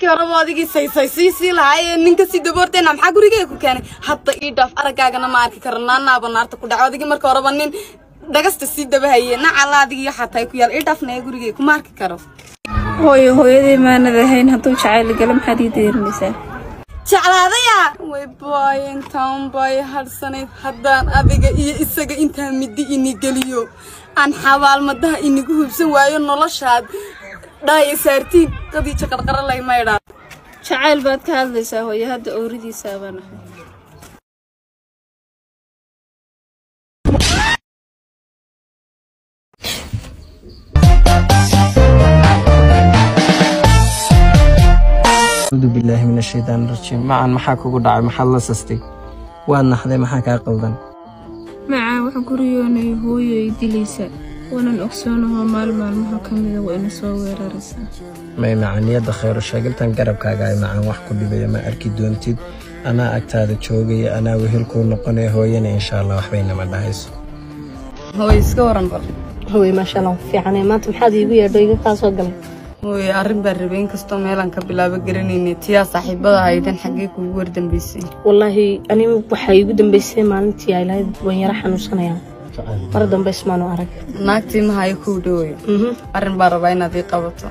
markii horeba adigii saysay sii sii lahaayee ninka sii daboorteena maxaa gurigee ku keenay? Hadda ii dhaaf aragaagana ma arki karo naanaaba naarta ku dhaco. Adigii marka horeba nin dhagasta sii dabahaye nacala adigii xataa ku yaal ii dhaafnaya gurigee kuma arki karo. Hooyo hooyadii maanad ahayn hadduu jacayl galo maxaad ii deerinaysaa jeclaadaya way booy intaan bay hadhsanayd haddaan adiga iyo isaga intaa middi ini geliyo. Aan xabaalmadaha inigu hubsan waayo noloshaad dhaaya saartiin qadiija qarqara lay maydhaa jacayl baad ka hadlaysaa hooyo hadda ooridiisaa baan ahay acuudu billaahi min ashaytaan rajiim macan maxaa kugu dhacay maxaad la sastay waad naxday maxaa kaa qaldan. Macaa wax guriyoonay hooyo ay dilaysa waanan ogsoonahoo maal maalmaha ka mida waa ina soo weeraraysaa may macaniyadda khayro sheegiltan garabkaaga ay macaan wax ku dhibaya ma arki doontid anaa agtaada joogaya anaa wehel kuu noqonaya hooyana insha allah waxbaynama dhahayso. Hooy iska waran bal. Hooye maasha allah fiicane maanta maxaad iigu yeedho iga kaa soo galay? Hooye arrin baan rabay inkastoo meelaan ka bilaabo garanaynay tiyaa saaxiibada haydan xaggee kugu wardambaysay wallaahi anigu waxaa iigu dambaysay maalintii ay lahayd wanyaro xanuunsanayaan mar dambe ismaanu arag naagtii ma hayo kuu Mhm, arrin baan rabaa inaad ii qabato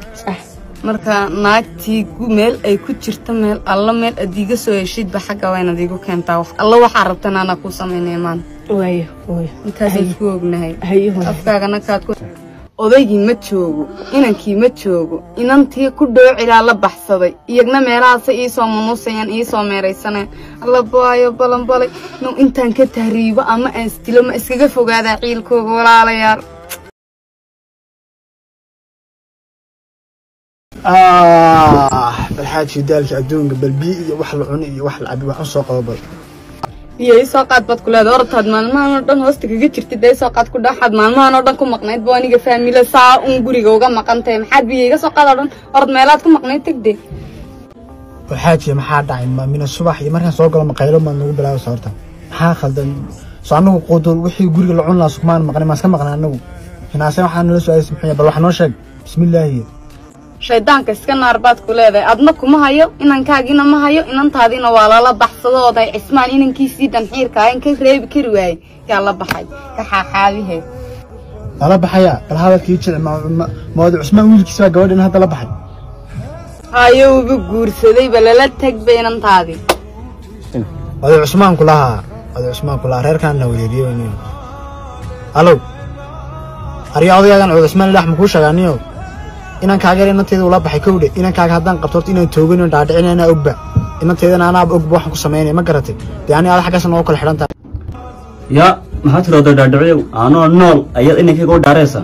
marka naagtii gu- meel ay ku jirto meel alla meel adiiga soo heshidba xagga waa inaad iigu keentaa alla waxaa rabtana anaa kuu waayo hooyo intaasaan isku ognahay afkaagana kaad ku odaygii ma joogo inankii ma joogo inantii ku dhoocilaa la baxsaday iyagna meelahaasa iisoo manuusayaan iisoo meeraysaneen alla baayo balanbalay nu intaan ka tahriibo ama aan istilo ma iskaga fogaadaa ciilkooga walaalayaal balxaajii daalka adduunka bal iyo wax la cuno iyo wax la cabi wax soo qabo bal iyo isoo qaad baad ku leedahay ortaad maalmahan oo dhan hoosta kaga jirtid dee isoo qaad ku dhaxaad maalmahan oo dhan ku maqnayd boo aniga faamila saa un guriga uga maqan tahay maxaad biyo iga soo qaad oo dhan? Orad meelaad ku maqnayd tegde balxaaji maxaa dhacay? Ma mina subax iyo markaan soo galo maqaylo maad nagu bilaabaysa horta. Maxaa khaldan? Soo anagu qudur wixii guriga la cun lahaa sukmaan maqnay maan iska maqnaa anagu hinaase waxaa nala su'aalaysa yahay? Bal wax noo sheeg. Bismillaahi shaydaanka iska naar baad ku leedahay. Adna kuma hayo inankaagina ma hayo inantaadiina waa lala baxsado oday cismaan inankiisii danxiirka ah ka reebi kari waayey yaa la baxay ka xaaxaabihe lala baxaya bal hadalkii jilci mawaadi cusmaan wiilkiisa baa gabadhin hadda la baxay. Hayo uga guursadayba lala tegba inantaadii oday cusmaan kulahaa oday cusmaan kulahaa reerkaan la wereeriye alow aryaa odayaagan oday cusmaan ilaah makuu sheegaaniyo inankaaga inanteeda ula baxay kowdhe inankaaga haddaan qabto horta inaan toogan oo dhaadhicin anaa ogba inanteedana anaaba ogba waxaan ku samaynaya ma garatay? Dee ani ada xaggaas noogu kala xidhan tahay. Yaa maxaa tirahdaa dhaadhicyow anoo nool ayaad inankayga u dhaaraysaa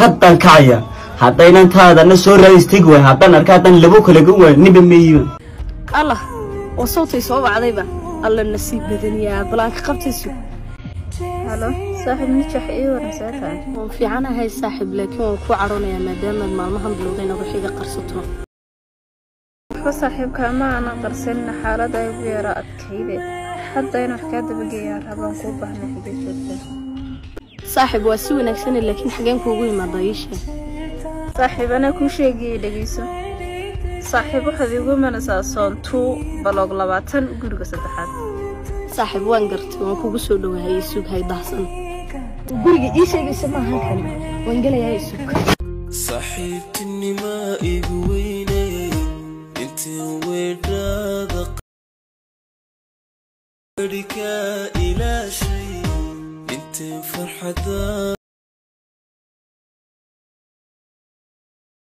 haddaan kacaya haddaynan taadana soo raadistegi waay haddaan arka haddaan labo kalaga waay ninba meeyiba allah oo sawtay soo wacdayba alla nasiib badaniyaa balaanka qabtaysu. Halo saaxiib nijax ii waran see tahay waan fiicanahay saaxiib laakiin waan kuu cadhoonayaa maadaamaad maalmahan bilowdayna wax iga qarsato waxba saaxiibka ma aanan qarsanina xaaladda ay ugu yara adkayde hadda in wax kaa dabageeyaan rabaan kuu baahnay xigay joogtaa saaxiib waa si wanaagsane laakiin xageen kuugu imaada ii sheeg saaxiib anaa kuu sheegayay dhegeyso saaxiib waxaad iigu imanaysaa soontuu baloog labaatan guriga saddexaad وقرقي إيش يسمى هالحلم وانقل يا يسوك صحيت إني ما إقويني أنت وراضق قرك إلى شيء أنت فرحة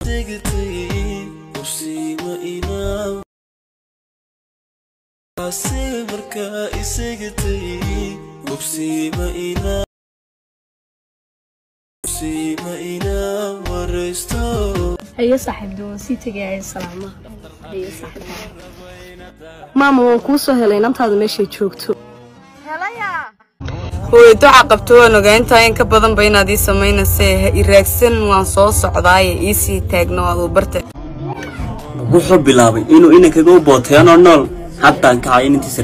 تقتين نفسي ما إنام عسي مركا إسقتين نفسي ما إنام saaxiib de waan sii tegaya salaama. Haye saaxiib maama waan kuu soo helay inantaada meeshay joogto. Hooyo duca qabto waan ogaa intaa in ka badanba inaad ii samaynasee ha iraagsan waan soo socdaaye iisii taagno waad u barta wuxuu bilaabay inuu inankaga u booteyanoo nool. Haddaan kacay inantiisa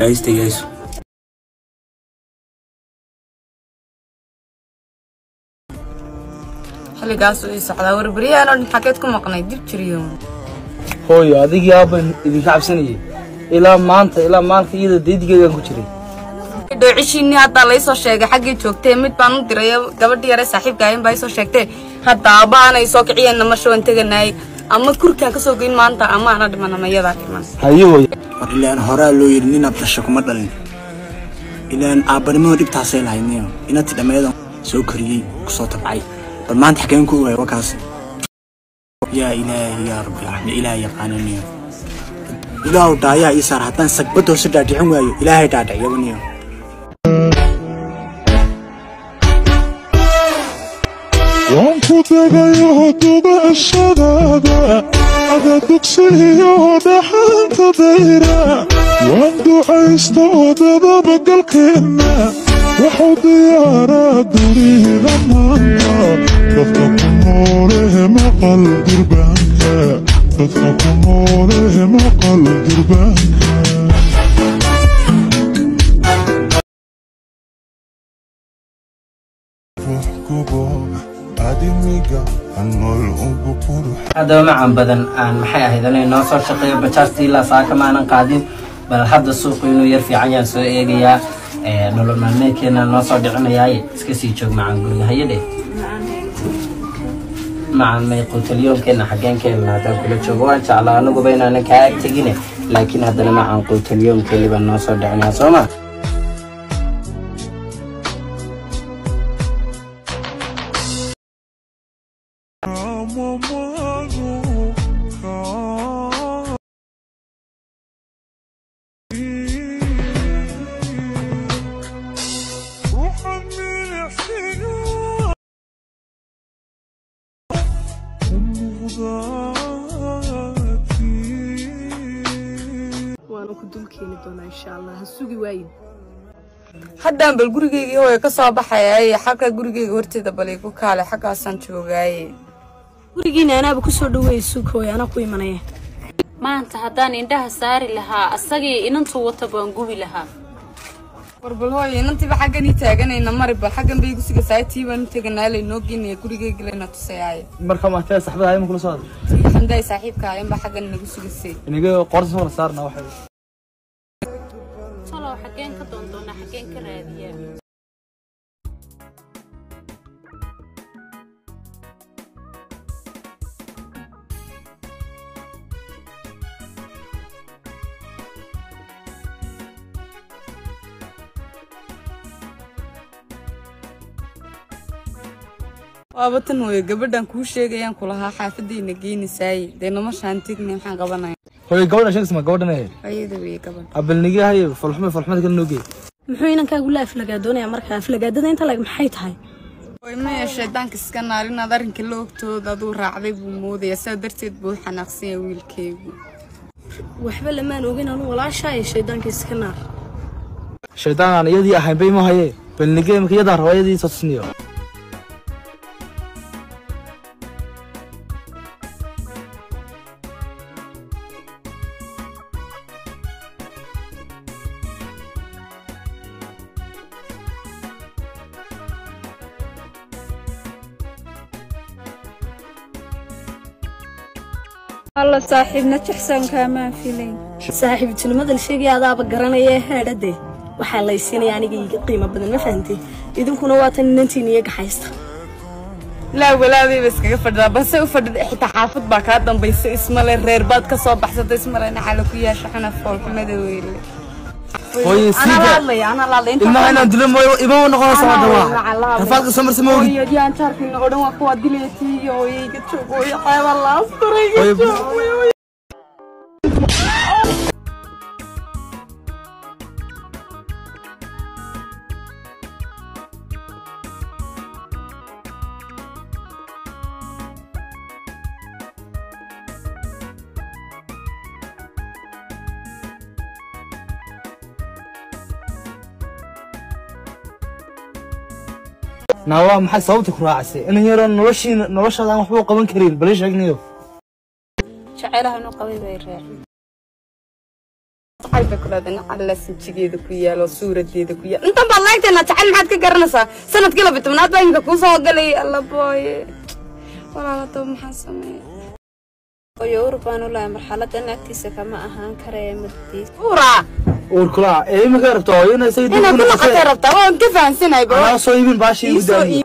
raadistagayso xilligaasuu ii socdaa. Warbaryahan oo dhan xageed ku maqnay dib jiriyo hooyo adigii aabban idinka cabsanayay. Ilaa maanta ilaa maalinka iyada deydigeegaan ku jiray. Dhoocishini haddaa laysoo sheegay xaggii joogtee mid baan u diray gabadhii yare saaxiibka ayan baa isoo sheegtee hadda aabbaanay soo kiciyeen namasho waan teganaayay ama kurkaan ka soo geyn maanta ama ana dhiman ama iyadaa dhiman. War ilaan horaa loo yidhi nin abdasha kuma dhalin. Ilaan aabbanimada dhibtaasay lahayniyo inati dhammeedan soo koriyey ku soo tabcay bal maanta xageen ku ogaay wakaas. Yaa ilaahi yaa rabbi raxme ilaahay yaqaananiyo ilaahu dhaayaa ii saar haddaan sagbad hoose dhaadhicin waayo ilaahay dhaadhicyabaniyo waan ku dagayo dugashadaada ada dadhigsigiyooda xaantadayna waan ducaystooda dabagalkeenna waxuu diyaaraa gurihida maanta dadka ku noolehe maqal durbaanka dadka ku noolehe maqal durbaanka haddaba macan badan aan maxay ahayd anay noo soo shaqeeyo bajaajtii ilaa saaka maanan qaadin? Bal hadda suuqu inuu yar fiican yaan soo eegayaa ee, nolol maalmeedkeena noo soo dhicinayaaye iska sii joog macan guriga hayadhe macan may quutalyoonkeena xageenkeena haddaan kula joogo. Waan jeclaa anaguba inaanan kaa ag tegine laakiin haddana macan quutalyoonkeeni baan noo soo dhicinaya soo ku dul keeni doonaa insha allah ha sugi waayin. Haddaan bal gurigeygii hooyo ka soo baxayaaye xagga gurigeyga horteeda bal igu kaale xaggaasaan joogaaye gurigiina anaaba ku soo dhaweeyay sugooy anaa ku imanaya. Maanta haddaan indhaha saari lahaa asagii inantuu wata baan gubi lahaa. War bal hooyo inantiiba xaggan ii taaganayna mari bal xaggan bay igu sugasaay tii baan u teganaa laynoo geenaya gurigeyga layna tusayaaye marka maatee saxbada hayma kula soo hadlay xandaay saaxiibka ayan baa xaggan inagu sugasay iniga qorta soo kala saarna waxay talow xaggeen ka doondoonaa xaggeen ka raadiyaa hooyo gabadhan kuu sheegayaan kulahaa xaafadayna geenisaaye dee nomashaan tegna maxaan qabanaya hooyo gabadha sheegsma gabadhan ee. Ayada wey gabadh abalnigi haye falxume falxumada kala noo geey muxuu inankaagu la aflagaadoonaya marka aflagaadada inta lag maxay tahay? Way maya shaydaanka iska naar inaad arrinka la ogtooda aduu raacday buu moodaya saa darteed buu xanaaqsanya wiilkeygu waxba lamaan ogin anu walaashaay shaydaanka iska naar. Shaydaan aan iyadii ahayn bay ma haye. Balnige imika alla saaxiibna jixsan kaamaan filayn saaxiibtinimadan sheegaya adaaba garanaya haadhade waxaa laysiinaya aniga iga qiimo badan ma fahantay idinkuna waa tan inantiin iyaga haysta laa walaadayba iskaga fadhidaa balse u fadhida xitaa xaafad baa kaa dambaysa ismale reer baad ka soo baxsata ismale naxala ku yaasha xuna foolxumada weyle ilmaha inaan dilo mooyo ima noqonaysa waa rafaadka soo marsa ma ogid hooyadiyaan naawaa maxay sababta ku raacisay inan yaroo noloshii noloshaada aan qaban karin. Bali sheegnayo. Maxaad uraa uur kulaa ee imika rabtaa hooyo inay isaga dib inaad ugu ku noqotay noqotay rabtaa waan ka fahansanay anaa soo iibin baashii igu daayay